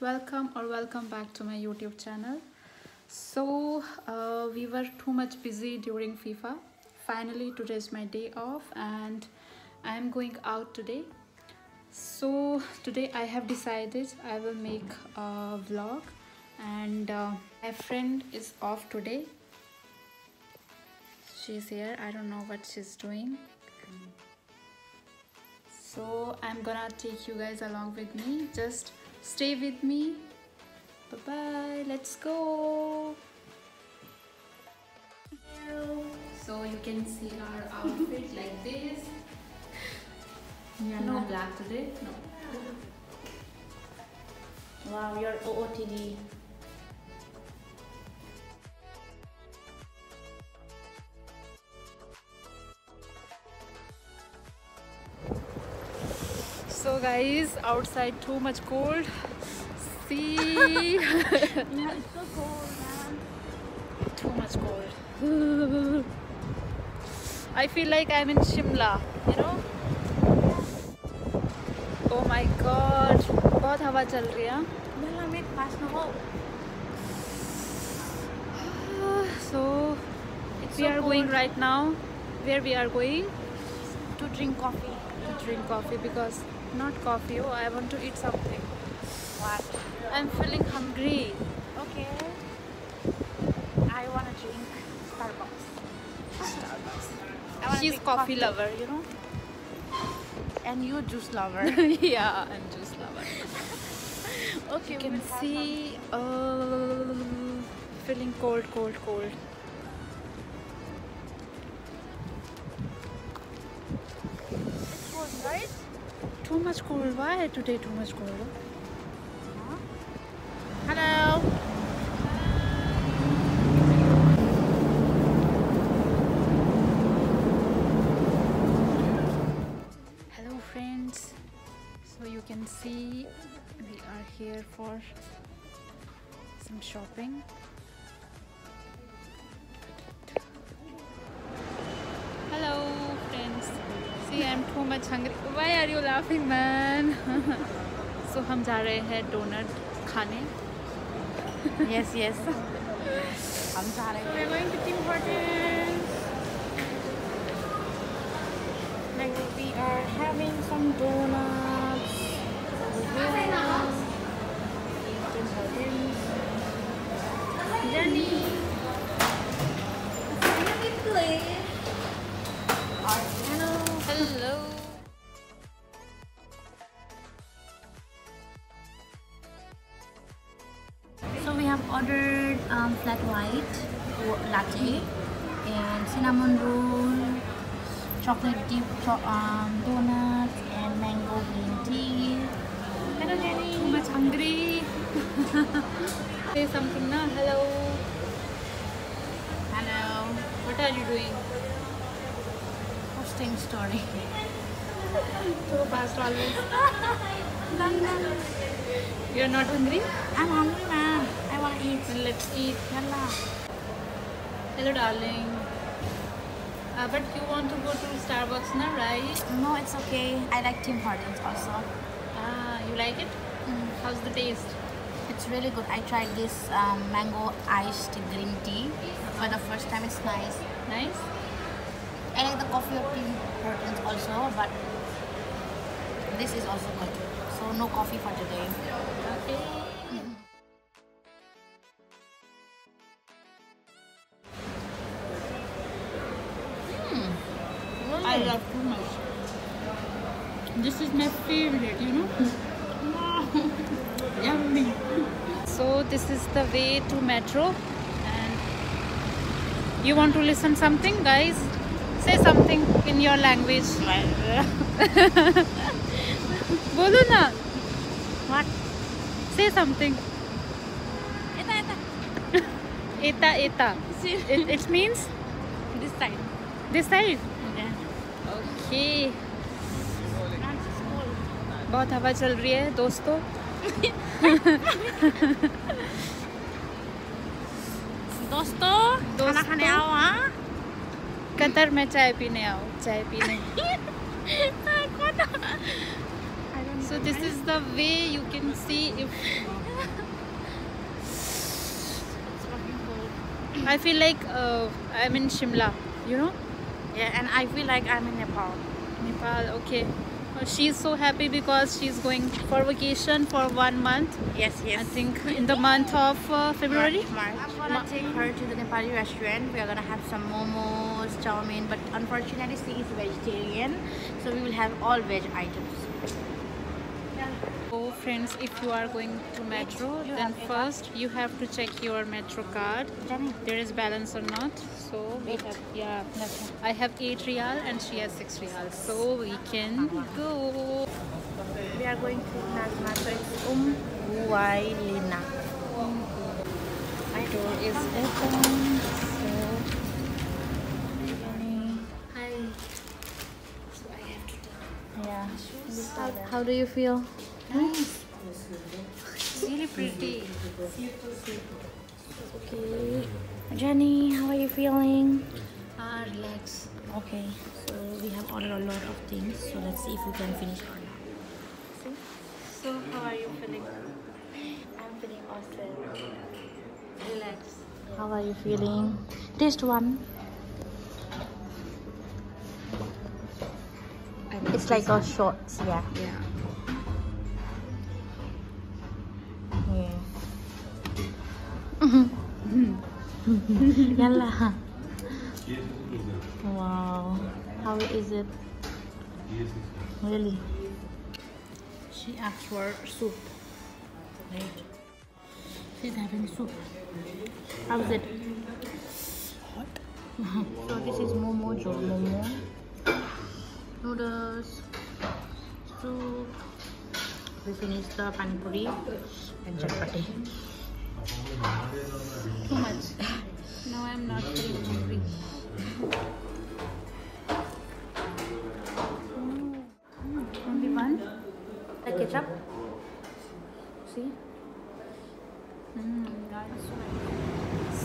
welcome or welcome back to my youtube channel. So uh, we were too much busy during fifa. Finally today is my day off and i am going out today. So today i have decided i will make a vlog and uh, my friend is off today. She's here. I don't know what she's doing so i'm gonna take you guys along with me. Just stay with me. Bye bye let's go. So you can see our outfit like this. Yeah, no black today? No. Wow, you're OOTD. so guys outside too much cold see Yeah, it's so cold, man. too much cold i feel like i'm in shimla you know oh my god बहुत हवा चल रही है Mela, make fast now. so It's we so are going cold. right now where we are going To drink coffee. to drink coffee because not coffee oh i want to eat something What? i'm feeling hungry Okay. I wanna drink Starbucks. starbucks she's drink coffee, lover you know And you juice lover. yeah i'm juice lover okay, you can see uh, feeling cold cold cold It's cold, right? Too much cold. Why today too much cold? Hello. hello friends. So you can see we are here for some shopping see i'm too much hungry why are you laughing man so हम जा रहे हैं donut खाने yes, yes. I'm sorry. We're going to Tim Hortons. Like we are having some donuts. over here. Tim Hortons. Jenny. Chocolate dip cho- um, donuts and mango green tea. Hello Jenny. too much hungry say something now hello Hello. what are you doing Posting story. so fast always you're not hungry I'm hungry man. I want to eat. let's eat Yalla. hello darling uh, but you want to go to starbucks now right No, it's okay. I like Tim Hortons also. ah you like it how's the taste It's really good. I tried this um, mango iced green tea for the first time. It's nice. nice I like the coffee of Tim Hortons also, but this is also good. So no coffee for today. okay I love too much. This is my favorite, you know. Yummy. So this is the way to metro. And you want to listen something, guys? Say something in your language. Bolo. What? Say something. Ita ita. eta eta. It, it means? This side. This side? देखिए। बहुत हवा चल रही है दोस्तों। दोस्तों दोस्तों खाने आओ हाँ? कतर में चाय पीने आओ चाय पीने। So this is the way you can see if I feel like I mean Shimla you know Yeah, and I feel like I'm in Nepal. Nepal, okay. She's so happy because she's going for vacation for one month. Yes, yes. I think in the month of uh, February. March. I'm gonna Ma- take her to the Nepali restaurant. We are gonna have some momos, chow mein, but unfortunately she is vegetarian, so we will have all veg items. So friends, if you are going to metro, then first you have to check your metro card. There is balance or not. So we have yeah. I have eight real and she has six real. So we can go. We are going to Nazma, so it's Um Huailina. My door is open. So Hi. So I have to turn. Yeah. How, How do you feel? Nice. really pretty. Okay. Jenny, how are you feeling? Ah, relax. Okay, so we have ordered a lot of things, so let's see if we can finish or not. So how are you feeling? I'm feeling awesome. Relax. How are you feeling? Taste one. It's like a shorts, yeah. Yeah. Yalla. Wow. How is it? Really? She asked for soup. Right. She's having soup. How is it? Hot. so this is momo, jo momo. Noodles. Soup. We finished the pani puri and chapati. Too much. No, I'm not feeling hungry. Only one? The ketchup. See? Mm,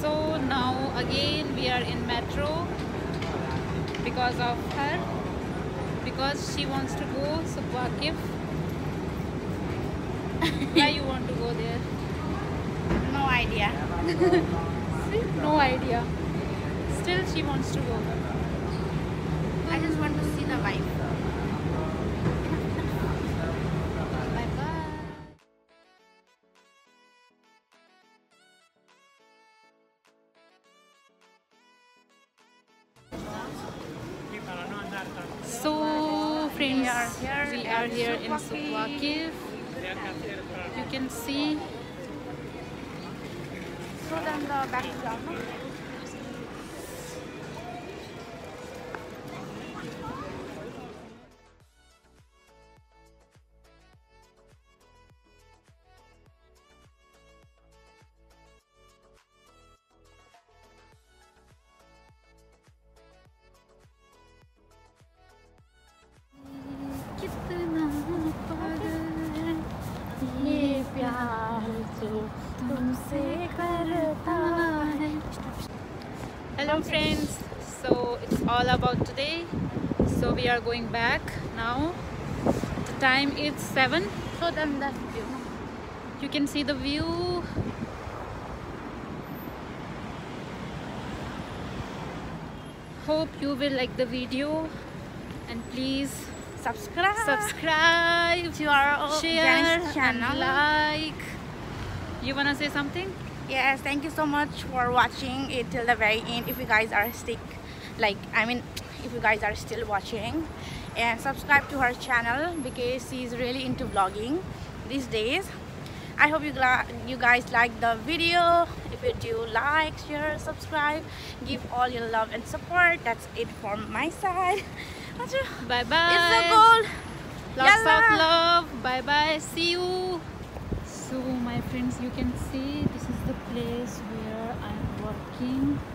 so now again we are in metro because of her because she wants to go so Waqif why you want to go there No idea. No idea still she wants to go I just want to see the vibe. So friends, We are here we are here in Sukwaki. Sukwakif. You can see Them the background. no? Friends, so it's all about today. So we are going back now. The time is 7. Show them the view. You can see the view. Hope you will like the video and please Subscribe. subscribe, to our share, channel. like. You wanna say something? Yes, thank you so much for watching it till the very end. If you guys are stick, like I mean, if you guys are still watching, and subscribe to her channel because she's really into vlogging these days. I hope you you guys like the video. If you do, like, share, subscribe, give all your love and support. That's it from my side. Bye bye. It's the goal. Lots of love. Bye bye. See you. So, my friends, you can see this is the place where I'm working.